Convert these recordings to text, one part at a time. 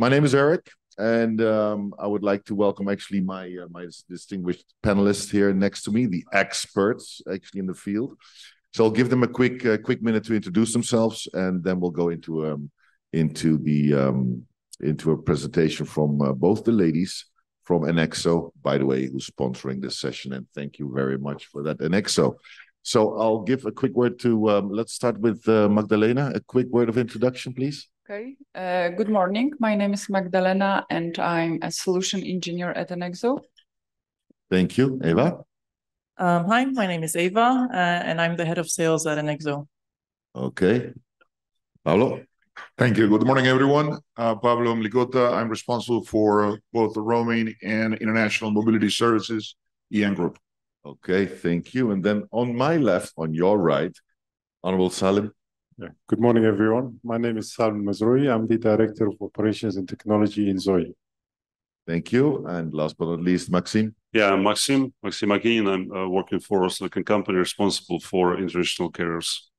my name is Eric, and um, I would like to welcome actually my uh, my distinguished panelists here next to me, the experts actually in the field. So I'll give them a quick uh, quick minute to introduce themselves, and then we'll go into um, into the um, into a presentation from uh, both the ladies from Enxoo, by the way, who's sponsoring this session, and thank you very much for that, Enxoo. So I'll give a quick word to. Um, let's start with uh, Magdalena. A quick word of introduction, please. Okay. Uh, good morning. My name is Magdalena, and I'm a solution engineer at Enxoo. Thank you, Eva. Um, hi, my name is Eva, uh, and I'm the head of sales at Enxoo. Okay. Pablo. Thank you. Good morning, everyone. Uh, Pablo Mlicota. I'm responsible for both the roaming and international mobility services, EN Group. Okay, thank you. And then on my left, on your right, Honorable Salim. Yeah. Good morning, everyone. My name is Salim Mazroui. I'm the Director of Operations and Technology in Zoe. Thank you. And last but not least, Maxime. Yeah, I'm Maxime, Maxime Akin. I'm uh, working for a silicon company responsible for international carriers.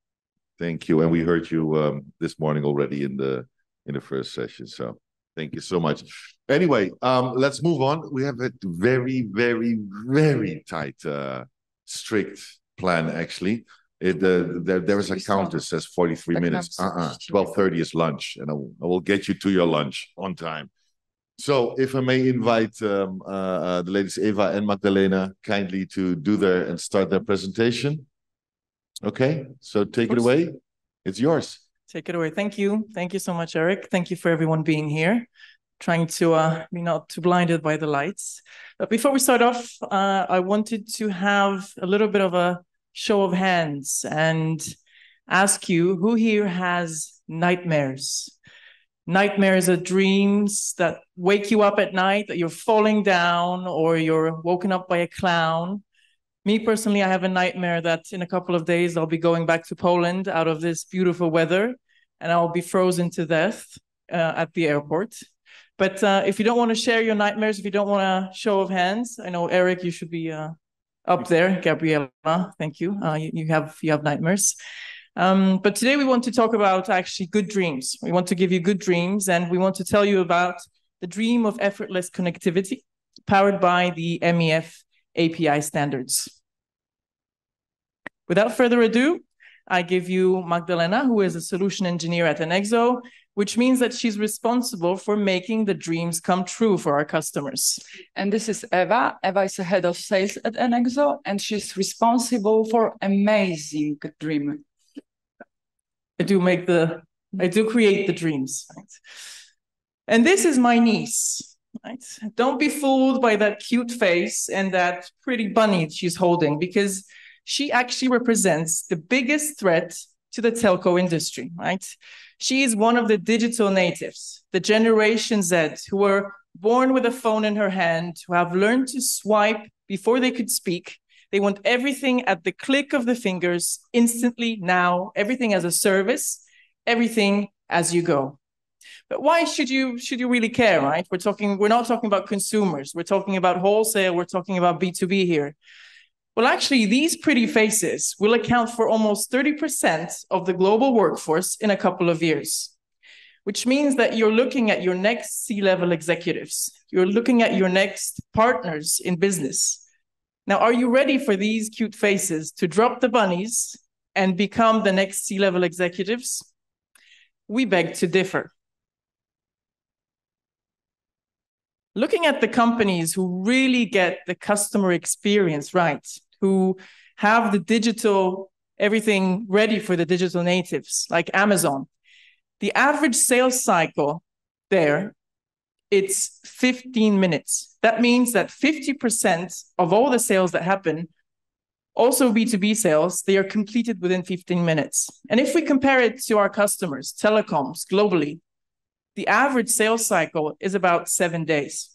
Thank you. And we heard you um, this morning already in the in the first session. So thank you so much. Anyway, um, let's move on. We have a very, very, very tight, uh, strict plan actually. It, uh, there, there is a count that says 43 minutes. Uh-uh. 12.30 is lunch, and I will, I will get you to your lunch on time. So if I may invite um, uh, uh, the ladies Eva and Magdalena kindly to do their and start their presentation. Okay, so take it away. It's yours. Take it away. Thank you. Thank you so much, Eric. Thank you for everyone being here, trying to uh, be not too blinded by the lights. But before we start off, uh, I wanted to have a little bit of a show of hands and ask you who here has nightmares? Nightmares are dreams that wake you up at night, that you're falling down or you're woken up by a clown. Me personally, I have a nightmare that in a couple of days I'll be going back to Poland out of this beautiful weather and I'll be frozen to death uh, at the airport. But uh, if you don't want to share your nightmares, if you don't want a show of hands, I know Eric, you should be uh, up there, Gabriella. Thank you. Uh, you. you. have you have nightmares. Um, but today we want to talk about actually good dreams. We want to give you good dreams, and we want to tell you about the dream of effortless connectivity, powered by the MEF API standards. Without further ado, I give you Magdalena, who is a solution engineer at Enxoo, which means that she's responsible for making the dreams come true for our customers. And this is Eva. Eva is the head of sales at Enxoo, and she's responsible for amazing dream. I do make the, I do create the dreams. Right? And this is my niece. Right? Don't be fooled by that cute face and that pretty bunny she's holding, because she actually represents the biggest threat to the telco industry, right? She is one of the digital natives, the Generation Z, who were born with a phone in her hand, who have learned to swipe before they could speak. They want everything at the click of the fingers, instantly, now, everything as a service, everything as you go. But why should you should you really care, right? We're talking, we're not talking about consumers, we're talking about wholesale, we're talking about B2B here. Well, actually, these pretty faces will account for almost 30% of the global workforce in a couple of years, which means that you're looking at your next C level executives. You're looking at your next partners in business. Now, are you ready for these cute faces to drop the bunnies and become the next C level executives? We beg to differ. Looking at the companies who really get the customer experience right, who have the digital, everything ready for the digital natives, like Amazon, the average sales cycle there, it's 15 minutes. That means that 50% of all the sales that happen, also B2B sales, they are completed within 15 minutes. And if we compare it to our customers, telecoms globally, the average sales cycle is about seven days.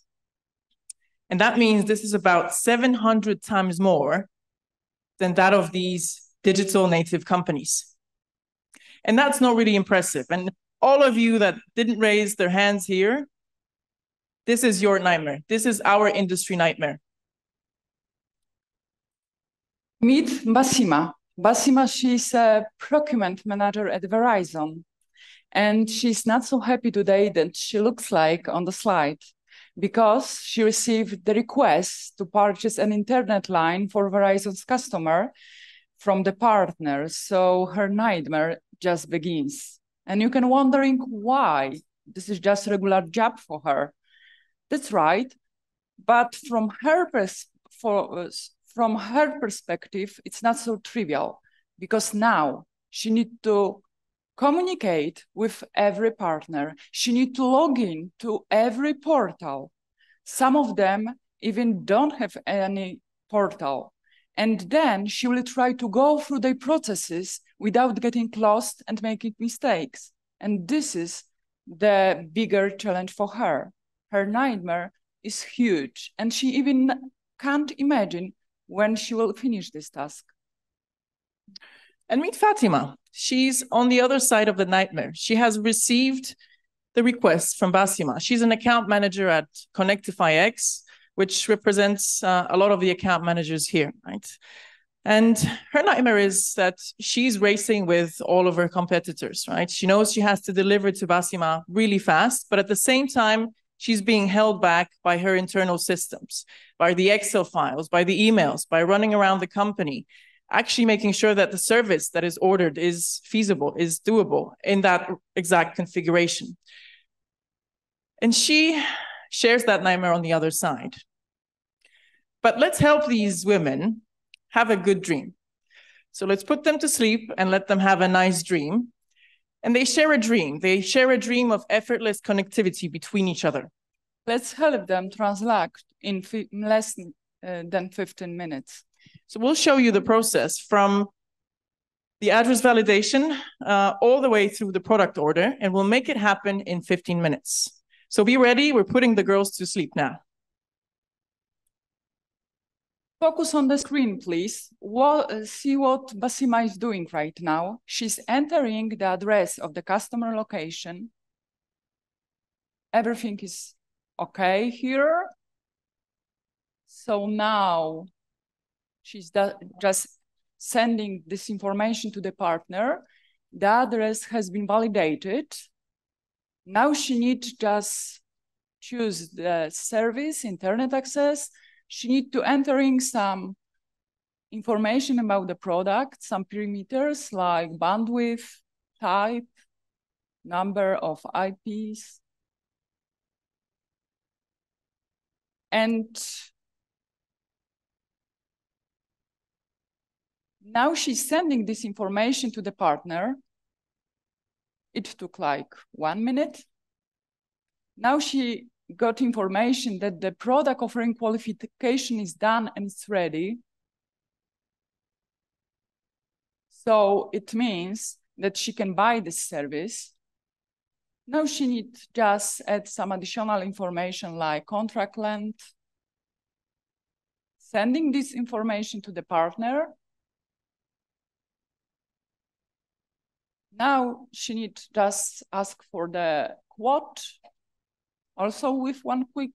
And that means this is about 700 times more than that of these digital native companies. And that's not really impressive. And all of you that didn't raise their hands here, this is your nightmare. This is our industry nightmare. Meet Basima. Basima, she's a procurement manager at Verizon. And she's not so happy today that she looks like on the slide because she received the request to purchase an internet line for Verizon's customer from the partner. So her nightmare just begins. And you can wondering why this is just regular job for her. That's right. But from her pers- for, from her perspective, it's not so trivial because now she need to communicate with every partner. She need to log in to every portal. Some of them even don't have any portal. And then she will try to go through the processes without getting lost and making mistakes. And this is the bigger challenge for her. Her nightmare is huge, and she even can't imagine when she will finish this task. And meet Fatima. She's on the other side of the nightmare. She has received the request from Basima. She's an account manager at Connectify X, which represents uh, a lot of the account managers here, right? And her nightmare is that she's racing with all of her competitors, right? She knows she has to deliver to Basima really fast, but at the same time, she's being held back by her internal systems, by the Excel files, by the emails, by running around the company, actually making sure that the service that is ordered is feasible, is doable in that exact configuration. And she shares that nightmare on the other side. But let's help these women have a good dream. So let's put them to sleep and let them have a nice dream. And they share a dream. They share a dream of effortless connectivity between each other. Let's help them transact in less uh, than 15 minutes. So we'll show you the process from the address validation uh, all the way through the product order, and we'll make it happen in 15 minutes. So be ready. We're putting the girls to sleep now. Focus on the screen, please. What, see what Basima is doing right now. She's entering the address of the customer location. Everything is okay here. So now she's just sending this information to the partner. The address has been validated. Now she needs just choose the service, internet access. She needs to entering some information about the product, some parameters like bandwidth, type, number of IPs. And now she's sending this information to the partner. It took like one minute. Now she got information that the product offering qualification is done and it's ready. So it means that she can buy this service. Now she need just add some additional information like contract length, sending this information to the partner, Now she need just ask for the quote, also with one quick.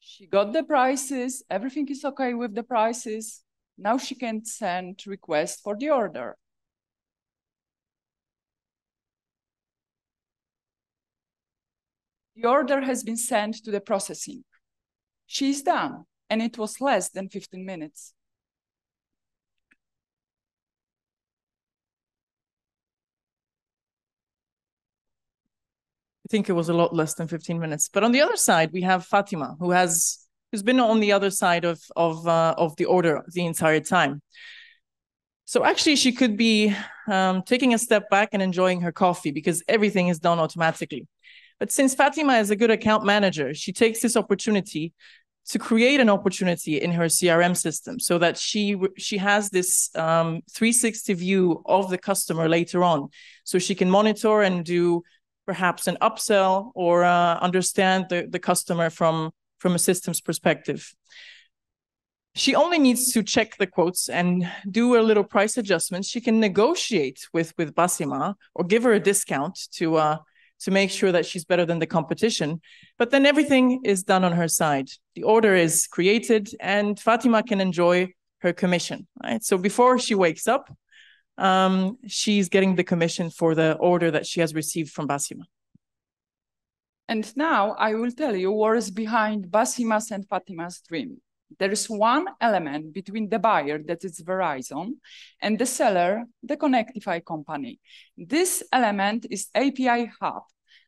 She got the prices, everything is okay with the prices. Now she can send request for the order. The order has been sent to the processing. She's done, and it was less than 15 minutes. I think it was a lot less than 15 minutes. But on the other side, we have Fatima, who has who's been on the other side of of uh, of the order the entire time. So actually, she could be um, taking a step back and enjoying her coffee because everything is done automatically. But since Fatima is a good account manager, she takes this opportunity to create an opportunity in her CRM system so that she she has this um, 360 view of the customer later on, so she can monitor and do perhaps an upsell or uh, understand the, the customer from, from a systems perspective. She only needs to check the quotes and do a little price adjustment. She can negotiate with, with Basima or give her a discount to, uh, to make sure that she's better than the competition. But then everything is done on her side. The order is created and Fatima can enjoy her commission, right? So before she wakes up, um, she's getting the commission for the order that she has received from Basima. And now I will tell you what is behind Basima's and Fatima's dream. There is one element between the buyer, that is Verizon, and the seller, the Connectify company. This element is API Hub,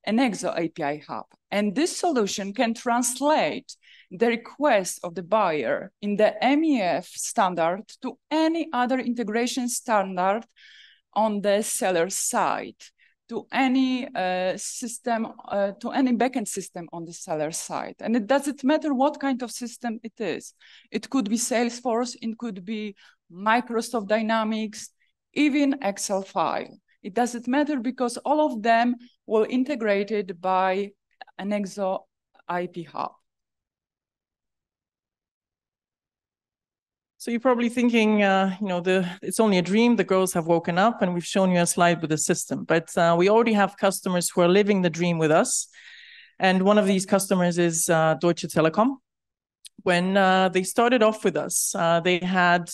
Enxoo API Hub. And this solution can translate the request of the buyer in the MEF standard to any other integration standard on the seller side to any uh, system, uh, to any backend system on the seller side. And it doesn't matter what kind of system it is. It could be Salesforce, it could be Microsoft Dynamics, even Excel file. It doesn't matter because all of them will integrated by Enxoo IP hub. So you're probably thinking, uh, you know, the it's only a dream. The girls have woken up, and we've shown you a slide with the system. But uh, we already have customers who are living the dream with us, and one of these customers is uh, Deutsche Telekom. When uh, they started off with us, uh, they had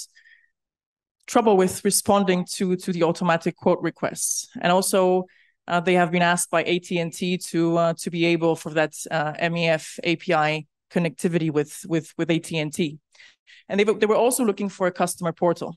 trouble with responding to to the automatic quote requests, and also uh, they have been asked by AT and T to to be able for that MEF API connectivity with with with AT and T and they, they were also looking for a customer portal.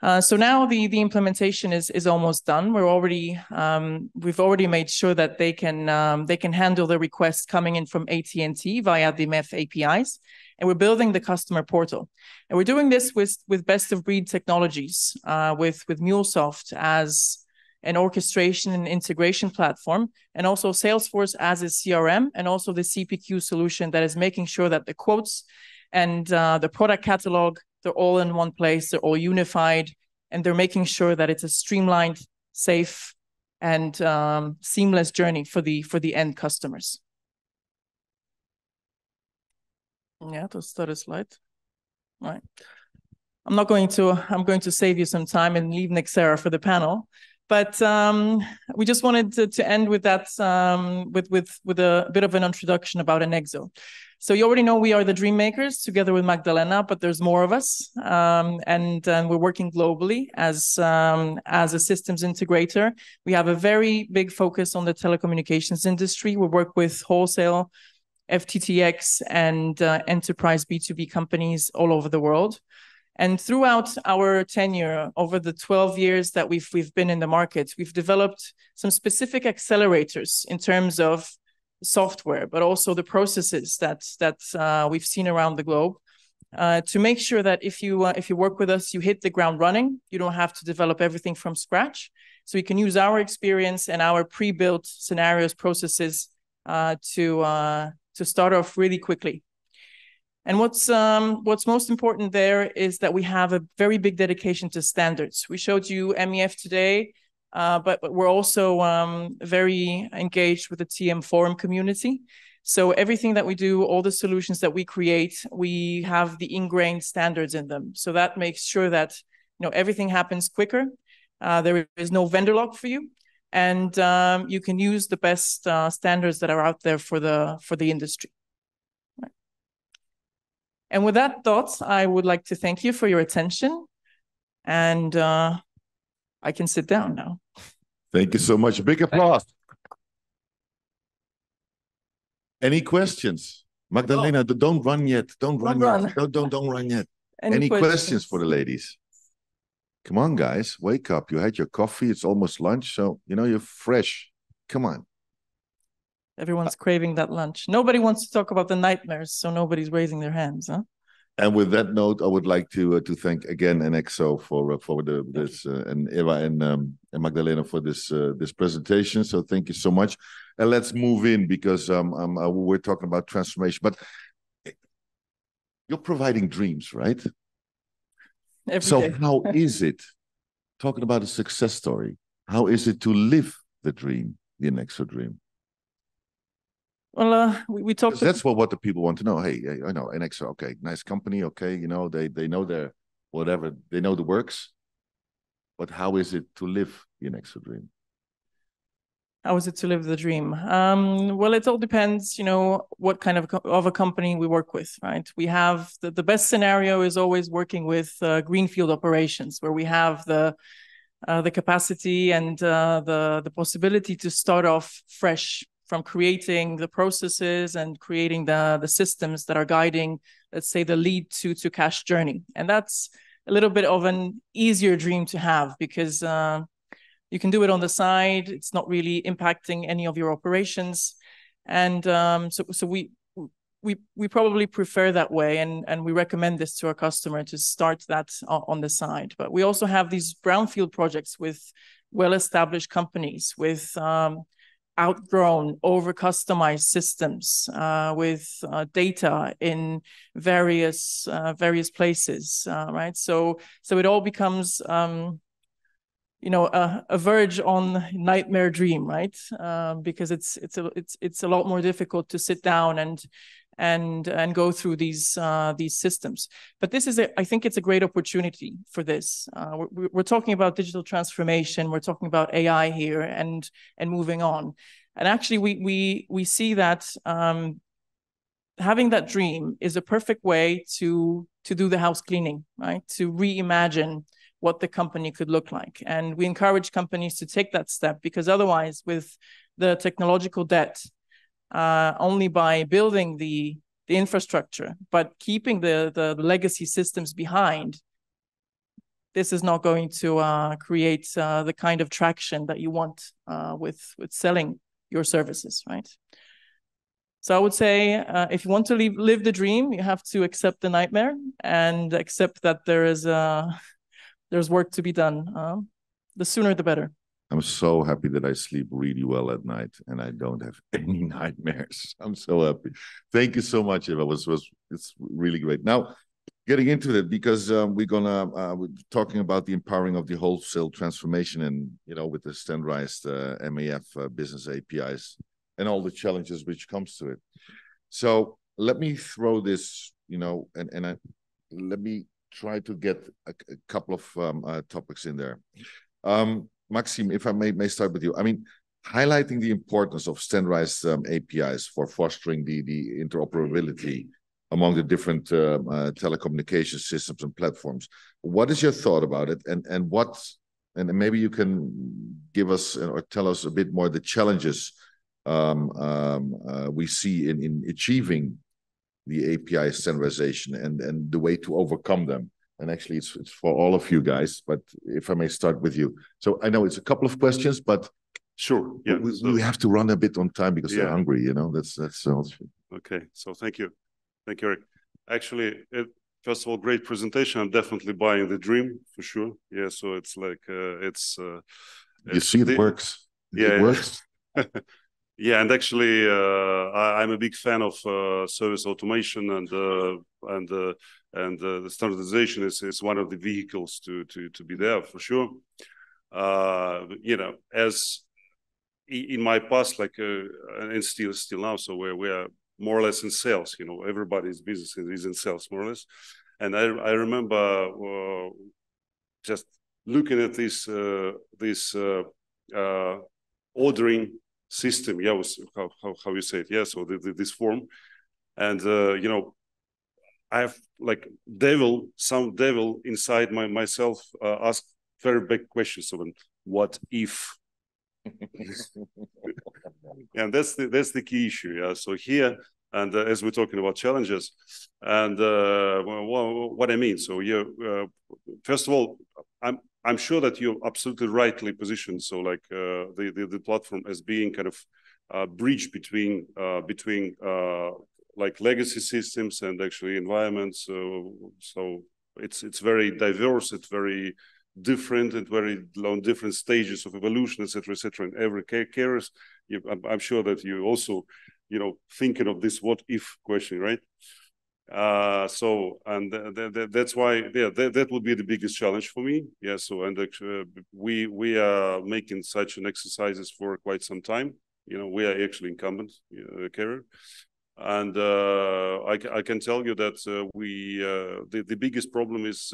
Uh, so now the the implementation is is almost done. We're already um, we've already made sure that they can um, they can handle the requests coming in from AT and T via the MEF APIs, and we're building the customer portal. And we're doing this with with best of breed technologies, uh, with with MuleSoft as an orchestration and integration platform, and also Salesforce as a CRM, and also the CPQ solution that is making sure that the quotes and uh, the product catalog they're all in one place they're all unified and they're making sure that it's a streamlined safe and um, seamless journey for the for the end customers. Yeah to start a slide. All right. I'm not going to i'm going to save you some time and leave Nexera for the panel but um, we just wanted to, to end with that um, with with with a bit of an introduction about Enxoo so you already know we are the Dream Makers together with Magdalena, but there's more of us, um, and, and we're working globally as um, as a systems integrator. We have a very big focus on the telecommunications industry. We work with wholesale, FTTX, and uh, enterprise B2B companies all over the world. And throughout our tenure, over the 12 years that we've we've been in the market, we've developed some specific accelerators in terms of software, but also the processes that that uh, we've seen around the globe. Uh, to make sure that if you uh, if you work with us, you hit the ground running. You don't have to develop everything from scratch. So you can use our experience and our pre-built scenarios processes uh, to uh, to start off really quickly. And what's um, what's most important there is that we have a very big dedication to standards. We showed you MEF today. Uh, but, but, we're also um, very engaged with the TM forum community. So everything that we do, all the solutions that we create, we have the ingrained standards in them. So that makes sure that you know everything happens quicker. Uh, there is no vendor lock for you, and um, you can use the best uh, standards that are out there for the for the industry. And with that thought, I would like to thank you for your attention, and uh, I can sit down now. Thank you so much. Big applause. Any questions? Magdalena, oh. don't run yet. Don't run, don't yet. Don't, don't, don't run yet. Any, Any questions? questions for the ladies? Come on, guys. Wake up. You had your coffee. It's almost lunch. So, you know, you're fresh. Come on. Everyone's craving that lunch. Nobody wants to talk about the nightmares, so nobody's raising their hands, huh? And with that note, I would like to uh, to thank again Enxoo for uh, for the this uh, and Eva and um, and Magdalena for this uh, this presentation. So thank you so much. And let's move in because um, um uh, we're talking about transformation, but you're providing dreams, right? Every so day. how is it talking about a success story? How is it to live the dream, the Enxoo dream? Well, uh, we, we talked. That's what what the people want to know. Hey, I know Enxoo. Okay, nice company. Okay, you know they they know their whatever they know the works, but how is it to live the Enxoo dream? How is it to live the dream? Um, well, it all depends. You know what kind of of a company we work with, right? We have the, the best scenario is always working with uh, greenfield operations, where we have the uh, the capacity and uh, the the possibility to start off fresh from creating the processes and creating the the systems that are guiding, let's say, the lead to to cash journey. And that's a little bit of an easier dream to have because uh, you can do it on the side. It's not really impacting any of your operations, and um, so so we we we probably prefer that way and and we recommend this to our customer to start that on the side but we also have these brownfield projects with well established companies with um, outgrown over customized systems uh, with uh, data in various uh, various places uh, right? So so it all becomes um, you know a, a, verge on nightmare dream right? Um, because it's it's a it's it's a lot more difficult to sit down and and and go through these uh, these systems. But this is, a, I think, it's a great opportunity for this. Uh, we're, we're talking about digital transformation. We're talking about AI here, and and moving on. And actually, we we we see that um, having that dream is a perfect way to to do the house cleaning, right? To reimagine what the company could look like. And we encourage companies to take that step because otherwise, with the technological debt uh, only by building the the infrastructure, but keeping the, the legacy systems behind, this is not going to uh, create uh, the kind of traction that you want uh, with with selling your services, right? So I would say, uh, if you want to live, live the dream, you have to accept the nightmare and accept that there is uh, there's work to be done. The sooner, the better. I'm so happy that I sleep really well at night and I don't have any nightmares. I'm so happy. Thank you so much, Eva. It was was it's really great. Now, getting into it because um, we're gonna uh, we're talking about the empowering of the wholesale transformation and you know with the standardized uh, MEF uh, business APIs and all the challenges which comes to it. So let me throw this, you know, and and I, let me try to get a, a couple of um, uh, topics in there. Um, Maxime, if I may, may start with you. I mean, highlighting the importance of standardized um, APIs for fostering the, the interoperability among the different uh, uh, telecommunication systems and platforms. What is your thought about it? And, and what, and maybe you can give us or tell us a bit more the challenges um, um, uh, we see in, in achieving the API standardization and, and the way to overcome them and actually it's, it's for all of you guys but if i may start with you. So i know it's a couple of questions but sure yeah we, so, we have to run a bit on time because yeah. they're hungry you know that's that's okay so thank you. Thank you eric. Actually it, first of all great presentation. I'm definitely buying the dream for sure. Yeah so it's like uh, it's uh, you see it the, works. Yeah. it works yeah and actually uh, I, am a big fan of uh, service automation and uh, and uh, and uh, the standardization is, is one of the vehicles to to to be there for sure. Uh, you know, as in my past, like and still still now, so where we are more or less in sales. You know, everybody's business is in sales more or less. And I I remember just looking at this this ordering system. Yeah, was how, how how you say it? Yeah, so the, the, this form, and you know I have like devil, some devil inside my myself uh, ask very big questions. So, what if? and that's the that's the key issue. Yeah. So here, and uh, as we're talking about challenges, and uh, well, what I mean. So you, uh, first of all, I'm I'm sure that you're absolutely rightly positioned. So like uh, the, the, the platform as being kind of a bridge between uh, between uh, like legacy systems and actually environments. So, so it's it's very diverse. It's very different and very on different stages of evolution, etc., etc. And every I'm, I'm, sure that you also, you know, thinking of this what if question, right? Uh, so and th th that's why yeah th that would be the biggest challenge for me. Yeah. So and actually, we we are making such an exercises for quite some time. You know, we are actually incumbent uh, carrier. And uh, I, I, can tell you that uh, we uh, the, the biggest problem is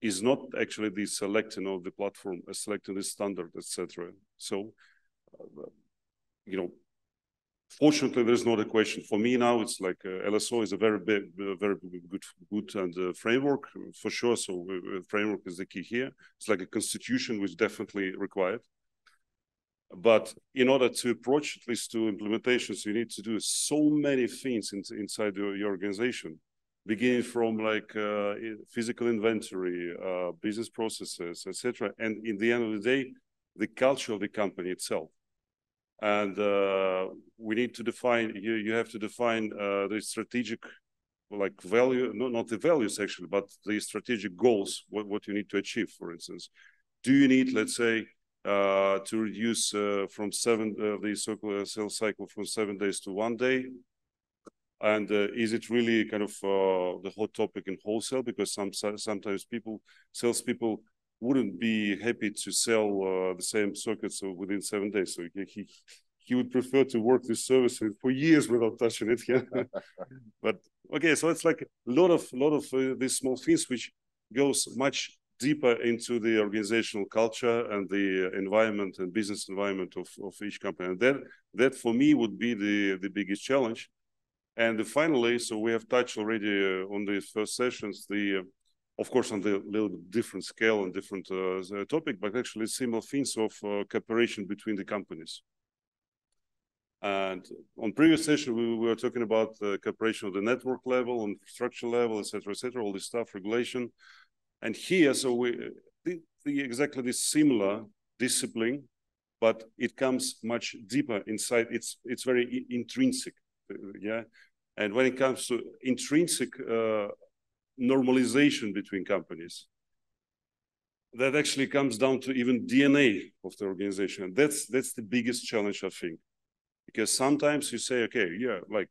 is not actually the selecting of the platform, selecting the standard, etc. So, you know, fortunately, there's not a question for me now. It's like uh, LSO is a very big, uh, very good, good and uh, framework for sure. So uh, framework is the key here. It's like a constitution, which definitely required. But in order to approach at least to implementations, you need to do so many things in, inside your, your, organization, beginning from like uh, physical inventory, uh, business processes, etc. And in the end of the day, the culture of the company itself. And uh, we need to define. You you have to define uh, the strategic like value, not, not the values actually, but the strategic goals, what, what you need to achieve, for instance. Do you need, let's say, uh, to reduce uh, from seven uh, the circular sales cycle from seven days to one day? And is it really kind of the hot topic in wholesale? Because some sometimes people, salespeople, wouldn't be happy to sell uh, the same circuits within seven days. So he he would prefer to work this service for years without touching it. Yeah. but okay, so it's like a lot of lot of uh, these small things which goes much deeper into the organizational culture and the environment and business environment of, of each company. And that, that for me would be the, the biggest challenge. And finally, so we have touched already uh, on the first sessions, the, uh, of course, on the little bit different scale and different uh, topic, but actually similar things of uh, cooperation between the companies. And on previous session, we, we were talking about the cooperation of the network level, on structure level, et cetera, et cetera, all this stuff, regulation. And here, so we the, the exactly this similar discipline, but it comes much deeper inside. It's it's very intrinsic, yeah. And when it comes to intrinsic uh, normalization between companies, that actually comes down to even DNA of the organization. That's that's the biggest challenge, I think, because sometimes you say, okay, yeah, like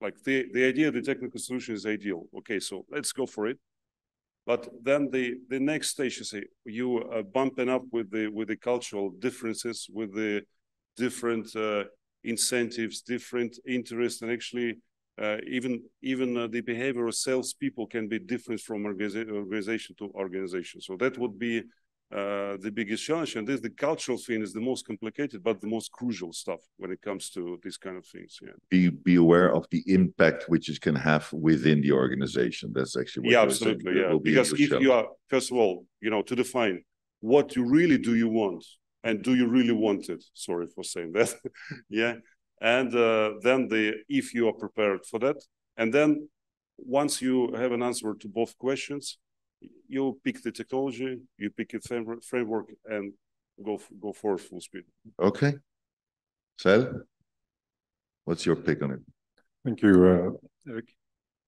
like the the idea, the technical solution is ideal. Okay, so let's go for it. But then the, the next stage, you say, you are bumping up with the with the cultural differences, with the different uh, incentives, different interests, and actually uh, even even uh, the behavior of salespeople can be different from organiza organization to organization. So that would be uh, the biggest challenge. And this, the cultural thing is the most complicated, but the most crucial stuff when it comes to these kind of things. Yeah. Be be aware of the impact which it can have within the organization. That's actually yeah, absolutely, yeah. Because if you are first of all, you know, to define what you really do you want, and do you really want it? Sorry for saying that. yeah, and uh, then the if you are prepared for that, and then once you have an answer to both questions you pick the technology, you pick a framework, and go go for full speed. Okay. Sal, what's your pick on it? Thank you, uh, Eric.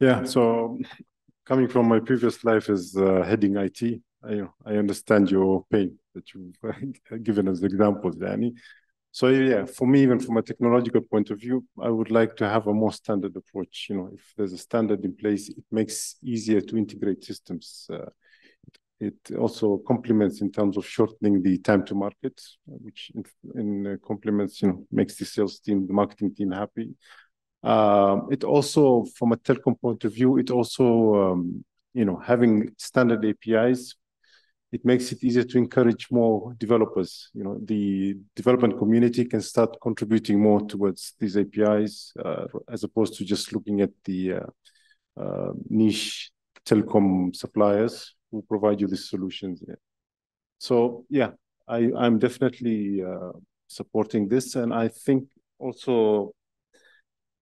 Yeah, so coming from my previous life as uh, heading IT, I, I understand your pain that you've given as examples, Danny. So yeah, for me, even from a technological point of view, I would like to have a more standard approach. You know, if there's a standard in place, it makes easier to integrate systems. Uh, it also complements in terms of shortening the time to market, which in, in uh, complements, you know, makes the sales team, the marketing team happy. Um, it also, from a telecom point of view, it also, um, you know, having standard APIs it makes it easier to encourage more developers. You know, the development community can start contributing more towards these APIs uh, as opposed to just looking at the uh, uh, niche telecom suppliers who provide you these solutions. Yeah. So yeah, I, I'm definitely uh, supporting this, and I think also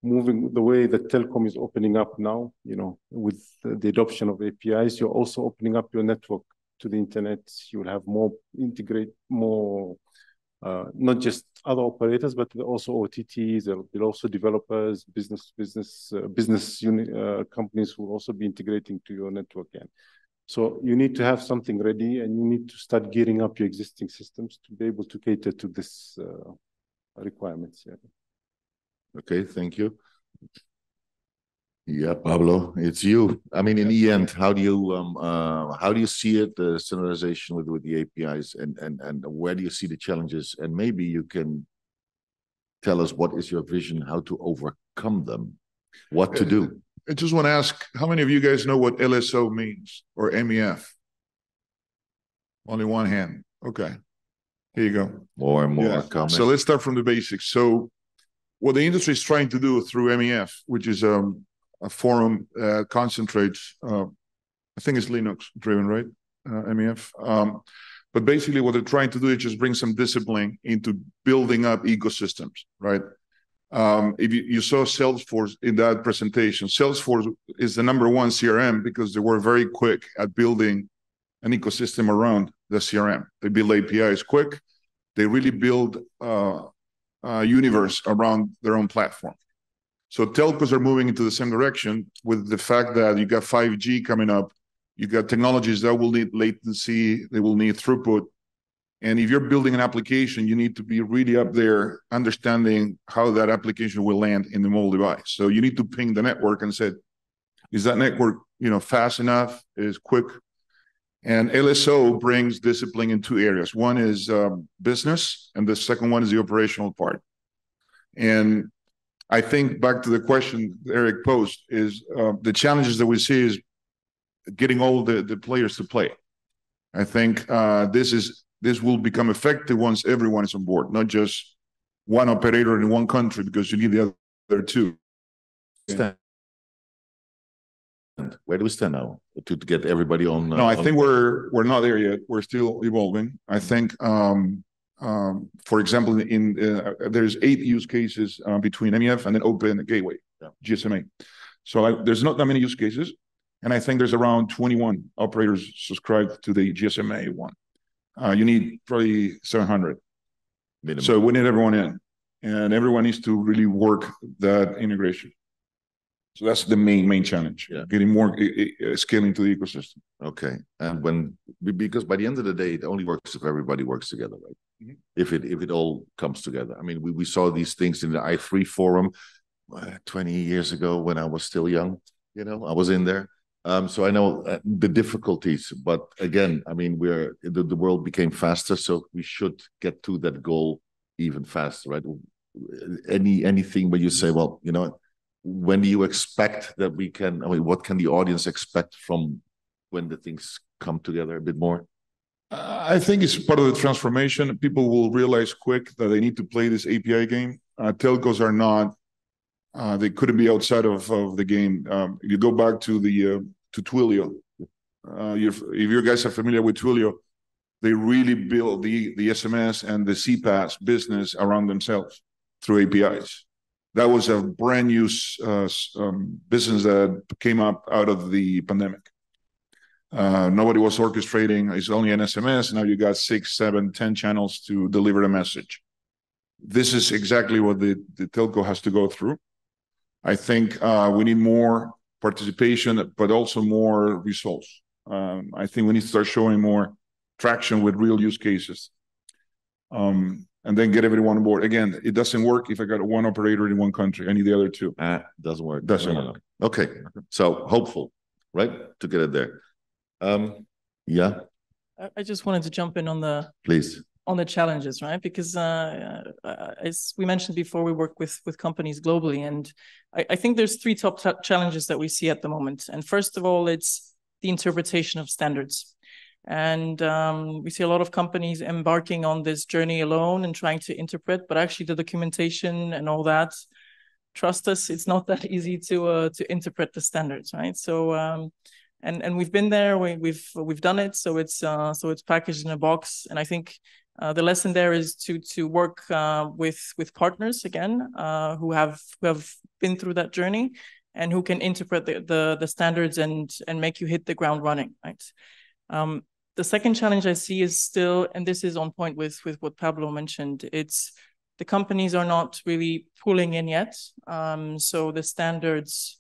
moving the way that telecom is opening up now, you know, with the adoption of APIs, you're also opening up your network to the internet. You will have more integrate more, uh, not just other operators, but also OTTs. There will be also developers, business business uh, business uh, companies who will also be integrating to your network. And so you need to have something ready, and you need to start gearing up your existing systems to be able to cater to this uh, requirements. Yeah. Okay, thank you. Yeah, Pablo, it's you. I mean, in the end, how do you um uh how do you see it the standardization with with the APIs and and and where do you see the challenges? And maybe you can tell us what is your vision, how to overcome them, what to do. I just want to ask, how many of you guys know what LSO means or MEF? Only one hand. Okay. Here you go. More and more yeah. So let's start from the basics. So what the industry is trying to do through MEF, which is um, a forum that concentrates, uh, I think it's Linux driven, right? Uh, MEF. Um, but basically, what they're trying to do is just bring some discipline into building up ecosystems, right? Um, if you, you saw Salesforce in that presentation, Salesforce is the number one CRM because they were very quick at building an ecosystem around the CRM. They build APIs quick. They really build uh, a universe around their own platform. So telcos are moving into the same direction with the fact that you got 5G coming up. You got technologies that will need latency, they will need throughput. And if you're building an application, you need to be really up there understanding how that application will land in the mobile device. So you need to ping the network and say, is that network, you know, fast enough? Is quick? And LSO brings discipline in two areas. One is um, business, and the second one is the operational part. And I think back to the question Eric posed is uh, the challenges that we see is getting all the, the players to play. I think uh, this is this will become effective once everyone is on board, not just one operator in one country, because you need the other two. Stand. Where do we stand now to, to get everybody on? No, I on- think we're we're not there yet. We're still evolving. I think, um, um, for example, in uh, there's eight use cases uh, between MEF and then Open Gateway, Yeah. GSMA. So I, there's not that many use cases, and I think there's around 21 operators subscribed to the GSMA one. Uh, you need probably 700. minimum. So we need everyone in, and everyone needs to really work that integration. So that's the main main challenge. Yeah. Getting more uh, scaling to the ecosystem. Okay, and when because by the end of the day, it only works if everybody works together, right? Mhm. If it if it all comes together. I mean, we, we saw these things in the i three forum uh, twenty years ago when I was still young. You know, I was in there, um, so I know uh, the difficulties. But again, I mean, we're the, the world became faster, so we should get to that goal even faster, right? Any anything where you say, well, you know, when do you expect that we can? I mean, what can the audience expect from when the things come together a bit more? Uh, I think it's part of the transformation. People will realize quick that they need to play this API game. Uh, telcos are not; uh, they couldn't be outside of, of the game. Um, you go back to the uh, to Twilio, uh, if you guys are familiar with Twilio, they really build the the SMS and the CPaaS business around themselves through APIs. That was a brand new uh, um, business that came up out of the pandemic. Uh, nobody was orchestrating. It's only an SMS. Now you got six, seven, ten channels to deliver a message. This is exactly what the, the telco has to go through. I think uh, we need more participation, but also more results. Um, I think we need to start showing more traction with real use cases. Um, and then get everyone on board. Again, it doesn't work if I got one operator in one country. I need the other two. Ah, doesn't work. Doesn't No, no, work. no. Okay, so hopeful, right, to get it there. Um, yeah, I, I just wanted to jump in on the please. on the challenges, right? Because uh, uh, as we mentioned before, we work with with companies globally, and I, I think there's three top ta- challenges that we see at the moment. And first of all, it's the interpretation of standards. And um, we see a lot of companies embarking on this journey alone and trying to interpret, but actually the documentation and all that, trust us, it's not that easy to uh, to interpret the standards, right? So um, and and we've been there, we, we've we've done it, so it's uh, so it's packaged in a box, and I think uh, the lesson there is to to work uh, with with partners again uh, who have who have been through that journey and who can interpret the, the the standards and and make you hit the ground running, right? Um, the second challenge I see is still, and this is on point with with what Pablo mentioned. It's the companies are not really pulling in yet. Um, so the standards,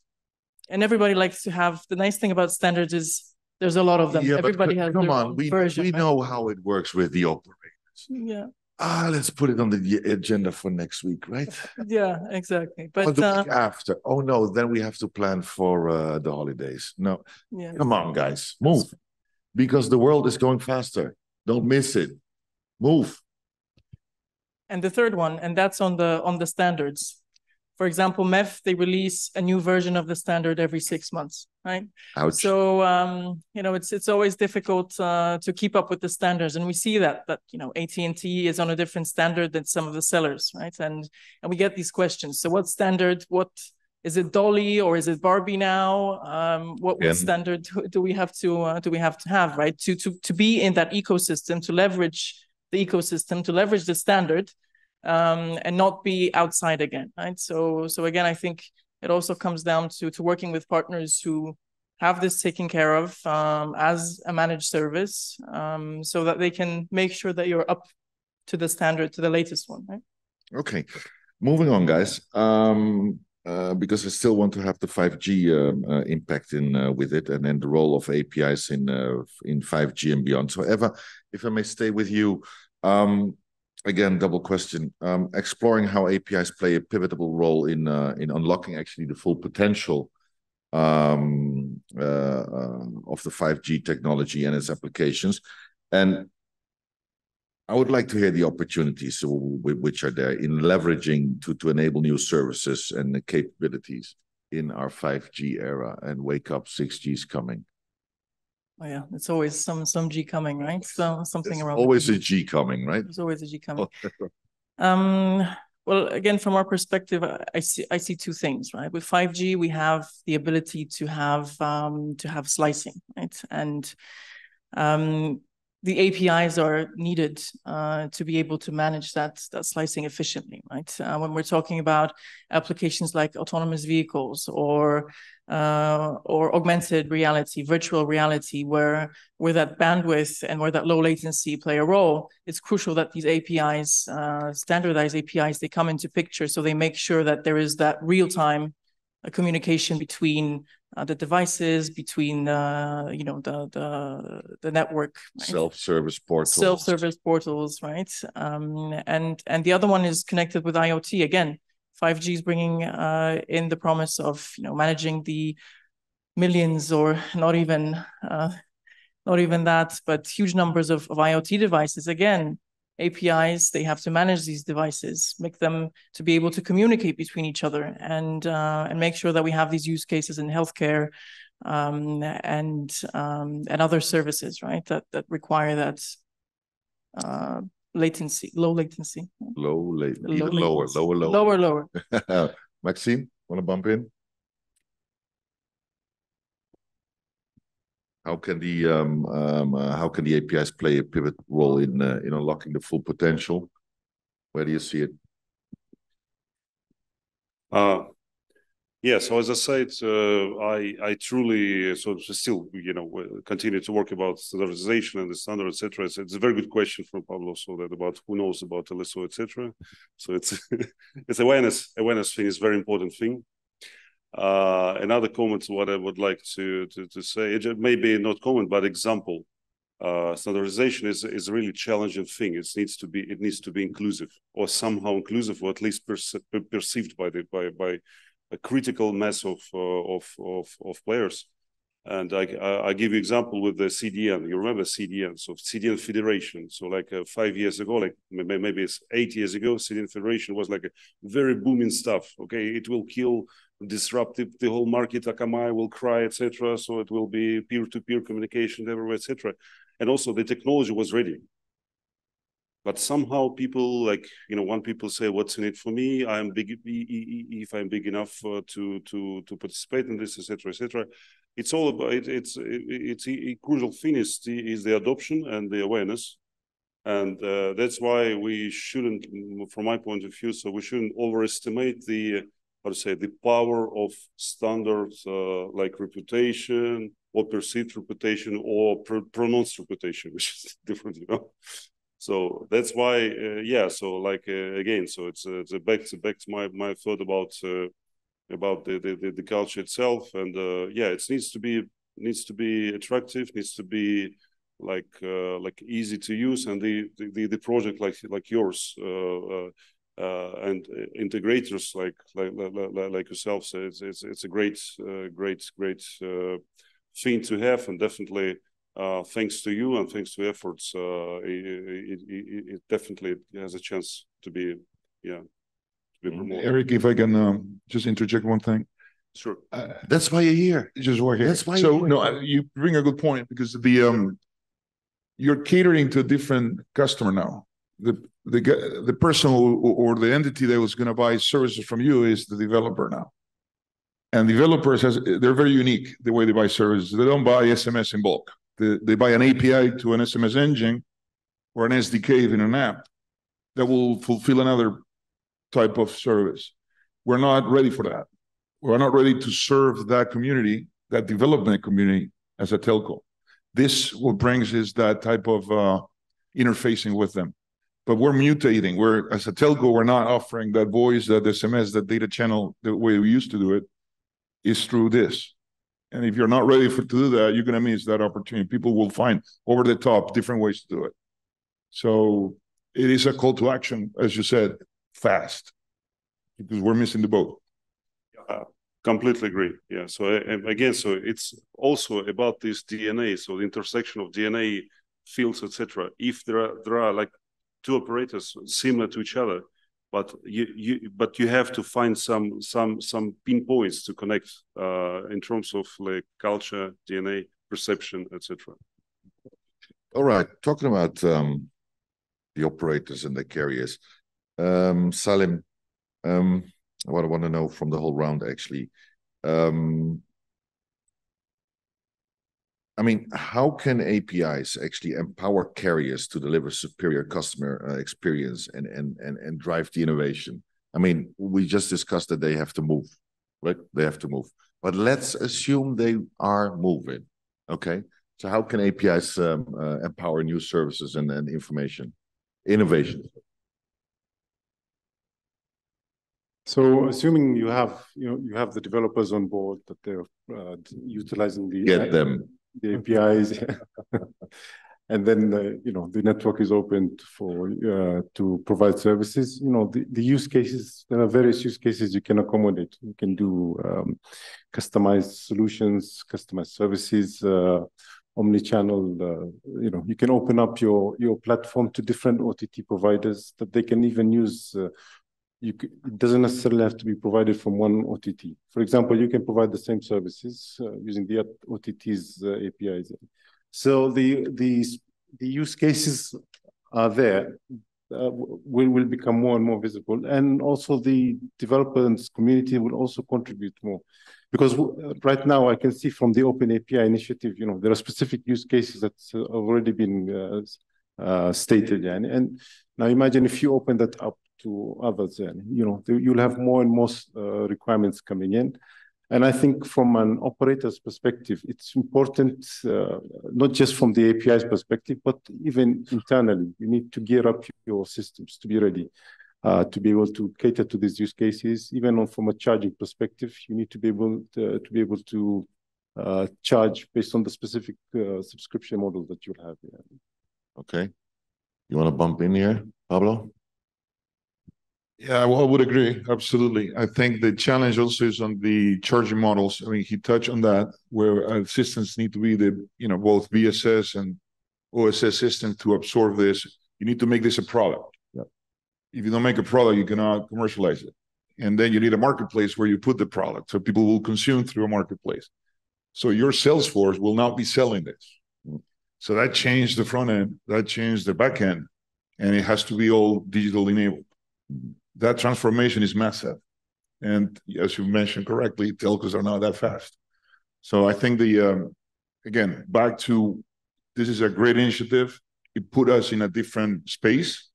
and everybody likes to have. The nice thing about standards is there's a lot of them. Yeah, everybody c- has come on, we version. we right? know how it works with the operators. Yeah, Ah, let's put it on the agenda for next week, right? yeah, exactly. Or But the uh, week after. Oh no, then we have to plan for uh, the holidays. No, yeah. come on, guys, move, because the world is going faster. Don't miss it. Move. And the third one, and that's on the on the standards. for example, MEF, they release a new version of the standard every six months, right? Ouch. So um, you know, it's it's always difficult uh, to keep up with the standards, and we see that that you know AT and T is on a different standard than some of the sellers, right? And and we get these questions. So what standard? What is it Dolly or is it Barbie now? Um, what, what standard do, do, we have to uh, do we have to have right to to to be in that ecosystem to leverage the ecosystem to leverage the standard um, and not be outside again, right? So, so again, I think it also comes down to to working with partners who have this taken care of um, as a managed service, um, so that they can make sure that you're up to the standard, to the latest one, right? Okay, moving on, guys. Um, uh, because I still want to have the 5G um, uh, impact in uh, with it, and then the role of APIs in uh, in 5G and beyond. So, Eva, if I may stay with you, um, again, double question. Um, exploring how APIs play a pivotal role in uh, in unlocking actually the full potential um, of the 5G technology and its applications. And I would like to hear the opportunities which are there in leveraging to to enable new services and the capabilities in our 5G era and wake up 6G is coming. Oh yeah, it's always some some G coming, right? So something There's around. Always a G coming, right? There's always a G coming. um. Well, again, from our perspective, I see I see two things, right? With 5G, we have the ability to have um, to have slicing, right? And um, the APIs are needed uh, to be able to manage that, that slicing efficiently, right? Uh, when we're talking about applications like autonomous vehicles or uh, or augmented reality, virtual reality, where where that bandwidth and where that low latency play a role, it's crucial that these APIs, uh, standardized APIs, they come into picture so they make sure that there is that real time communication between uh, the devices between uh, you know the the the network right? self-service portals. Self-service portals right? Um, and and the other one is connected with iot again 5g is bringing uh, in the promise of you know managing the millions or not even uh, not even that but huge numbers of, of iot devices. Again APIs, they have to manage these devices, make them to be able to communicate between each other, and uh, and make sure that we have these use cases in healthcare um, and um, and other services, right? That that require that uh, latency, low latency. Low latency, even lower, lower, lower, lower, lower. Maxime, want to bump in? How can the um, um, uh, how can the APIs play a pivot role in uh, in unlocking the full potential? Where do you see it? Uh, yeah, so as I said, uh, I I truly so still you know continue to work about standardization and the standard, etc. It's, it's, a very good question from Pablo. So that about who knows about LSO, etc. So it's it's awareness. Awareness thing is very important thing. Uh, another comment, what I would like to to, to say, it may be not comment, but example. Uh, standardization is is a really challenging thing. It needs to be it needs to be inclusive or somehow inclusive, or at least perce perceived by the by by a critical mass of uh, of, of of players. And I, I, I give you example with the CDN. You remember CDN? So CDN Federation. So like uh, five years ago, like maybe it's eight years ago, CDN Federation was like a very booming stuff. Okay, it will kill, disrupt the, whole market. Akamai will cry, etc. So it will be peer-to-peer communication everywhere, etc. And also the technology was ready. But somehow people like you know, one people say, "What's in it for me? I'm big if I'm big enough uh, to to to participate in this, etc., etc." it's all about it, it's it's a, crucial thing is the, is the adoption and the awareness and uh, that's why we shouldn't from my point of view so we shouldn't overestimate the how to say the power of standards uh, like reputation or perceived reputation or pr pronounced reputation which is different you know? So that's why uh, yeah so like uh, again so it's uh, it's a back to back to my my thought about uh, about the the, the culture itself. And uh, yeah it needs to be needs to be attractive needs to be like like easy to use. And the the, the project like like yours uh, uh, uh and integrators like like like, like yourself so it's, it's it's a great uh, great great thing to have and definitely thanks to you and thanks to efforts it, it, it, definitely has a chance to be yeah to be promoted. Eric, if I can um, just interject one thing. Sure. Uh, That's why you're here. just work here. That's why So you're no. I- you bring a good point because the um, you're catering to a different customer now. The the the person or the entity that was going to buy services from you is the developer now. And developers has they're very unique the way they buy services. They don't buy SMS in bulk. They they buy an API to an SMS engine or an SDK in an app that will fulfill another type of service. We're not ready for that. We're not ready to serve that community, that development community as a telco. This what brings is that type of uh, interfacing with them. But we're mutating. We're as a telco, we're not offering that voice, that SMS, that data channel the way we used to do it is through this. And if you're not ready for to do that, you're gonna miss that opportunity. People will find over the top different ways to do it. So it is a call to action, as you said, fast. Because we're missing the boat. Completely agree. Yeah. So uh, again, so it's also about this DNA. So the intersection of DNA fields, etc. If there are there are like two operators similar to each other, but you you but you have to find some some some pinpoints to connect uh, in terms of like culture, DNA, perception, etc. All right, talking about um, the operators and the carriers, um, Salim, um, what I want to know from the whole round actually, um, I mean, how can APIs actually empower carriers to deliver superior customer uh, experience and and and and drive the innovation? I mean, we just discussed that they have to move, right? They have to move, but let's assume they are moving, okay? So how can APIs um, uh, empower new services and, and information, innovation? So assuming you have, you know, you have the developers on board that they're uh, utilizing the Get them. The APIs, and then uh, you know the network is open for uh, to provide services. You know the, the use cases. There are various use cases you can accommodate. You can do um, customized solutions, customized services. Uh, omni-channel uh, you know you can open up your your platform to different ott providers that they can even use uh, it doesn't necessarily have to be provided from one OTT. For example, you can provide the same services uh, using the OTT's uh, APIs. So the these the use cases are there. Uh, will will become more and more visible, and also the developers community will also contribute more, because w- right now I can see from the Open API initiative, you know, there are specific use cases that's uh, already been uh, uh, stated, and and now imagine if you open that up to others and you know you'll have more and more uh, requirements coming in and i think from an operator's perspective it's important uh, not just from the apis perspective but even internally you need to gear up your systems to be ready uh, to be able to cater to these use cases even on, from a charging perspective you need to be able to, to be able to uh, charge based on the specific uh, subscription model that you have yeah. Okay. You want to bump in here, Pablo? Yeah, well, I would agree. Absolutely. I think the challenge also is on the charging models. I mean, he touched on that where uh, systems need to be the, you know, both BSS and OSS systems to absorb this. You need to make this a product. If you don't make a product, you cannot commercialize it. And then you need a marketplace where you put the product so people will consume through a marketplace. So your sales force will not be selling this. So that changed the front end, that changed the back end, and it has to be all digital enabled that transformation is massive. And as you mentioned correctly, telcos are not that fast. So I think the, um, again, back to this is a great initiative. It put us in a different space.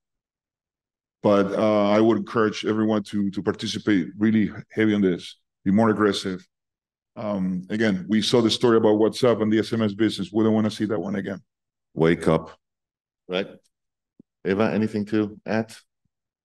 But uh, I would encourage everyone to to participate really heavy on this, be more aggressive. Um, again, we saw the story about WhatsApp and the SMS business. We don't want to see that one again. Wake up. Right? Eva, anything to add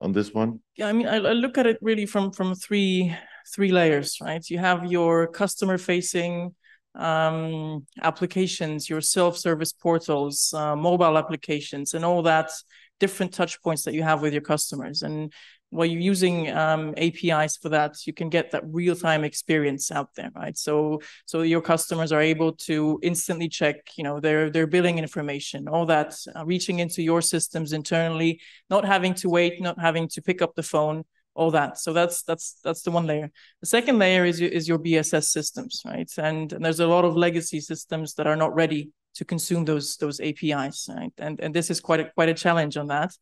on this one? Yeah, I mean, I, I look at it really from from three three layers, right? You have your customer facing um, applications, your self service portals, uh, mobile applications, and all that different touch points that you have with your customers. And while you're using um, APIs for that, you can get that real time experience out there, right? So so your customers are able to instantly check, you know, their their billing information, all that, uh, reaching into your systems internally, not having to wait, not having to pick up the phone, all that. So that's that's that's the one layer. The second layer is is your BSS systems, right? And, and there's a lot of legacy systems that are not ready to consume those those APIs, right? And and this is quite a quite a challenge on that.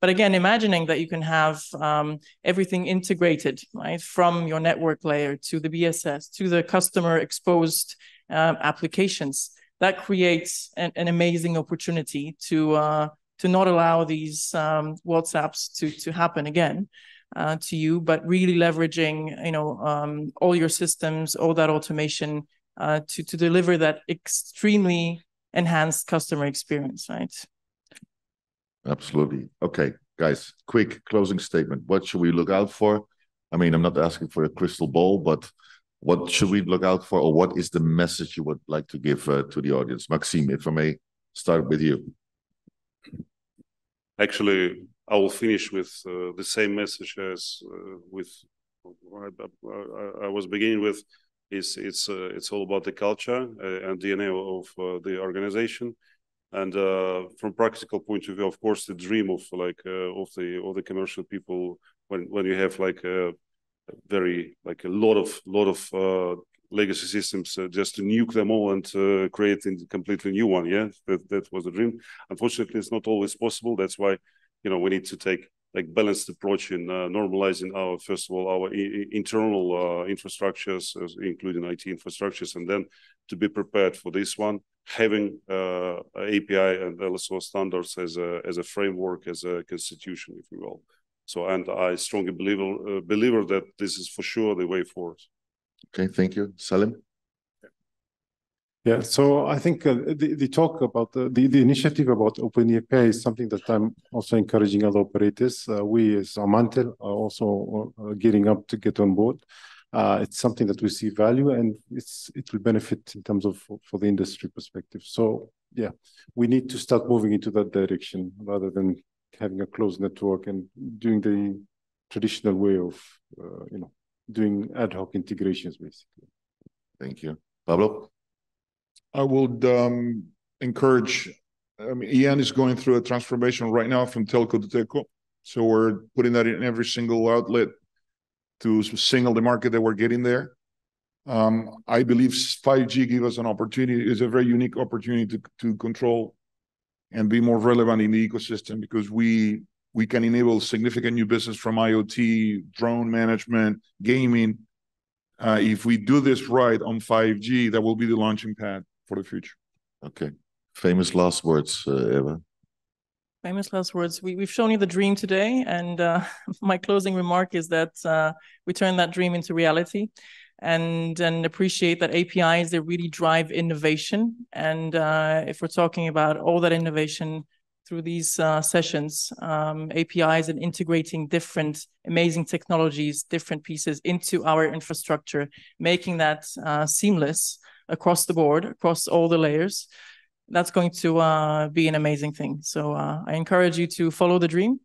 But again, imagining that you can have um, everything integrated, right, from your network layer to the BSS to the customer exposed um, applications, that creates an, an amazing opportunity to uh, to not allow these um, WhatsApps to to happen again uh, to you, but really leveraging you know um, all your systems, all that automation uh, to to deliver that extremely enhanced customer experience, right? Absolutely. Okay, guys, quick closing statement. What should we look out for? I mean, I'm not asking for a crystal ball, but what should we look out for, or what is the message you would like to give uh, to the audience? Maxime, if I may start with you. Actually, I will finish with uh, the same message as uh, with I, I, was beginning with. Is it's uh, it's all about the culture uh, and DNA of uh, the organization, and from practical point of view, of course, the dream of like of the of the commercial people when when you have like a very like a lot of lot of legacy systems uh, just to nuke them all and uh, create a completely new one. Yeah, that, that was the dream. Unfortunately, it's not always possible. That's why you know we need to take like balanced approach in uh, normalizing our first of all our internal uh, infrastructures including IT infrastructures and then to be prepared for this one. Having uh, API and LSO standards as a as a framework as a constitution if you will. So and I strongly believe uh, believer that this is for sure the way forward. Okay thank you. Salim yeah, so I think uh, the, the talk about the, the, the, initiative about open API is something that I'm also encouraging other operators. Uh, we as Omantel are also uh, gearing up to get on board. Uh, it's something that we see value and it's it will benefit in terms of for the industry perspective. So yeah, we need to start moving into that direction rather than having a closed network and doing the traditional way of uh, you know doing ad hoc integrations basically. Thank you, Pablo. I would um, encourage. I mean, EN is going through a transformation right now from telco to telco, so we're putting that in every single outlet to signal the market that we're getting there. Um, I believe 5G gives us an opportunity. is a very unique opportunity to to control and be more relevant in the ecosystem because we we can enable significant new business from IoT, drone management, gaming. Uh, if we do this right on 5G, that will be the launching pad for the future. Okay. Famous last words, uh, Eva. Famous last words. We, we've shown you the dream today, and uh, my closing remark is that uh, we turn that dream into reality and and appreciate that APIs they really drive innovation. And uh, if we're talking about all that innovation through these uh, sessions, um, APIs and integrating different amazing technologies, different pieces into our infrastructure, making that uh, seamless across the board, across all the layers, that's going to uh, be an amazing thing. So uh, I encourage you to follow the dream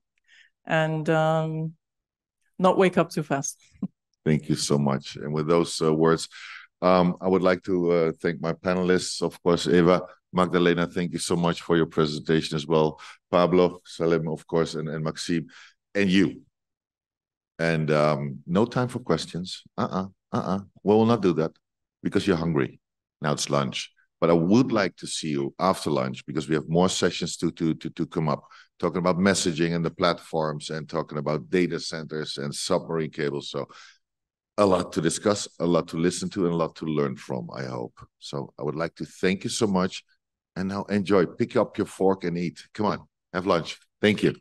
and um, not wake up too fast. Thank you so much. And with those uh, words, um, I would like to uh, thank my panelists, of course, Eva, Magdalena, thank you so much for your presentation as well. Pablo, Salim, of course, and, and Maxime, and you. And um, no time for questions. Uh-uh, uh-uh. We will not do that because you're hungry. Now it's lunch. But I would like to see you after lunch because we have more sessions to to to, to come up, talking about messaging and the platforms and talking about data centers and submarine cables. So a lot to discuss, a lot to listen to, and a lot to learn from, I hope. So I would like to thank you so much. And now enjoy. Pick up your fork and eat. Come on, have lunch. Thank you.